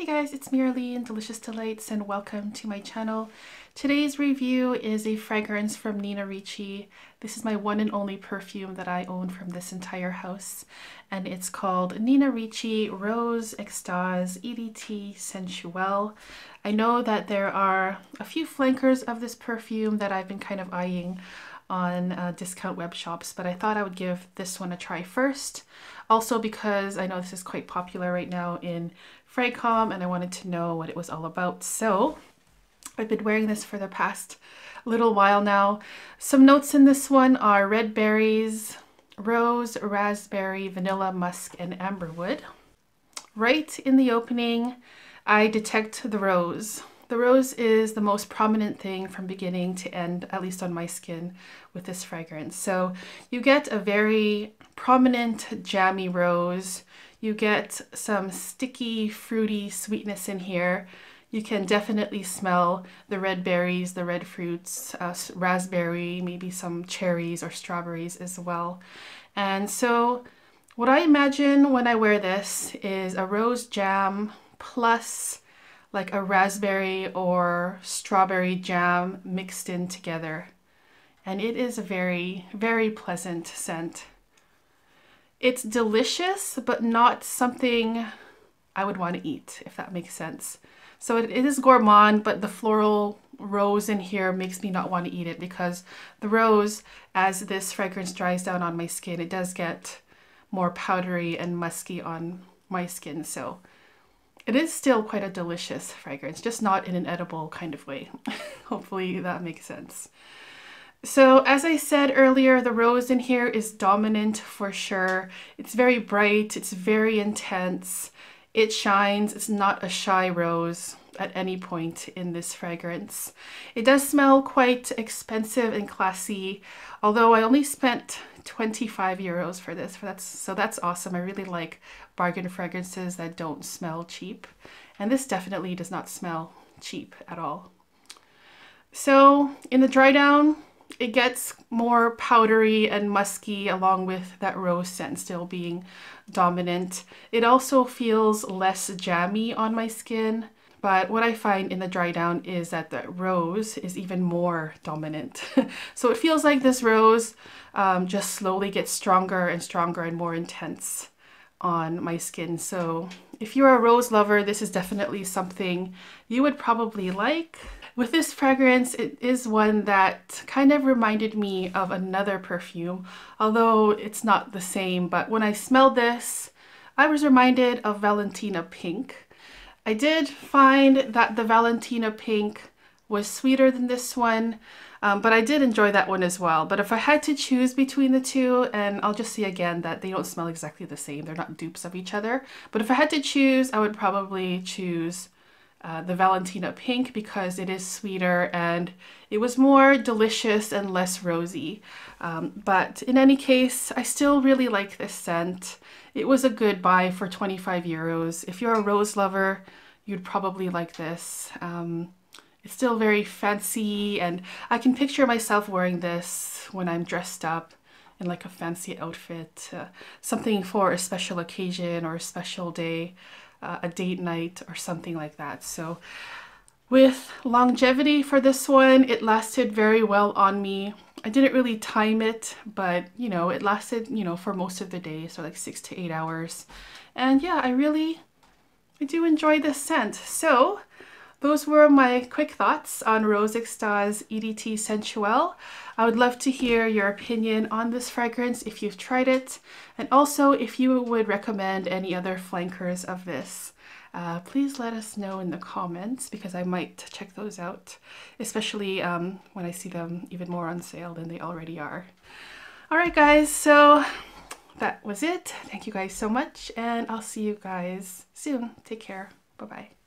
Hey guys, it's me Arlene, Delicious Delights, and welcome to my channel. Today's review is a fragrance from Nina Ricci. This is my one and only perfume that I own from this entire house, and it's called Nina Ricci Rose Extase EDT Sensuelle. I know that there are a few flankers of this perfume that I've been kind of eyeing on uh, discount web shops, but I thought I would give this one a try first. Also because I know this is quite popular right now in Fragcom and I wanted to know what it was all about. So I've been wearing this for the past little while now. Some notes in this one are red berries, rose, raspberry, vanilla, musk, and amberwood. Right in the opening, I detect the rose. The rose is the most prominent thing from beginning to end, at least on my skin, with this fragrance. So you get a very prominent jammy rose. You get some sticky, fruity sweetness in here. You can definitely smell the red berries, the red fruits, uh, raspberry, maybe some cherries or strawberries as well. And so what I imagine when I wear this is a rose jam plus like a raspberry or strawberry jam mixed in together. And it is a very, very pleasant scent. It's delicious, but not something I would want to eat, if that makes sense. So it, is gourmand, but the floral rose in here makes me not want to eat it because the rose, as this fragrance dries down on my skin, it does get more powdery and musky on my skin. So it is still quite a delicious fragrance, just not in an edible kind of way. Hopefully that makes sense. So as I said earlier, the rose in here is dominant for sure. It's very bright, it's very intense, it shines, it's not a shy rose at any point in this fragrance. It does smell quite expensive and classy, although I only spent 25 euros for this. For that's so that's awesome. I really like bargain fragrances that don't smell cheap. And this definitely does not smell cheap at all. So in the dry down, it gets more powdery and musky along with that rose scent still being dominant. It also feels less jammy on my skin. But what I find in the dry down is that the rose is even more dominant. so it feels like this rose um, just slowly gets stronger and stronger and more intense on my skin. So if you're a rose lover, this is definitely something you would probably like. With this fragrance, it is one that kind of reminded me of another perfume, although it's not the same. But when I smelled this, I was reminded of Valentina Pink. I did find that the Valentina Pink was sweeter than this one, um, but I did enjoy that one as well. But if I had to choose between the two, and I'll just say again that they don't smell exactly the same, they're not dupes of each other. But if I had to choose, I would probably choose uh, the Valentina Pink because it is sweeter and it was more delicious and less rosy. Um, but in any case, I still really like this scent. It was a good buy for 25 euros. If you're a rose lover, you'd probably like this. Um, it's still very fancy and I can picture myself wearing this when I'm dressed up in like a fancy outfit, uh, something for a special occasion or a special day uh, a date night or something like that. So with longevity for this one, it lasted very well on me. I didn't really time it, but you know, it lasted, you know, for most of the day, so like six to eight hours. And yeah, I really, I do enjoy this scent. So those were my quick thoughts on Rose Extase EDT Sensuelle. I would love to hear your opinion on this fragrance if you've tried it, and also if you would recommend any other flankers of this. Uh, please let us know in the comments because I might check those out, especially um, when I see them even more on sale than they already are. Alright guys, so that was it. Thank you guys so much and I'll see you guys soon. Take care. Bye-bye.